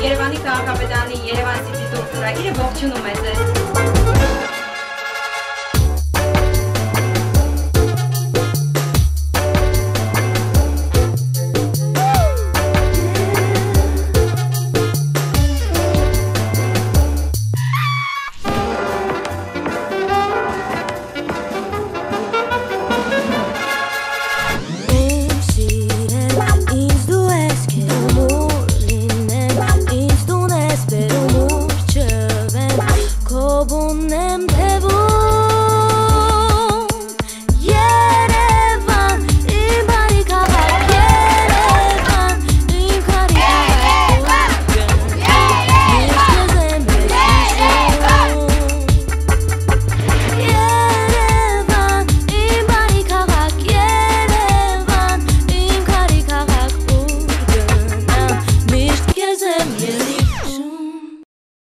Երևանի քաղաքապետարանի Երևանցի դիտող ծրագիրը ողջունում է ձեզ։ will them.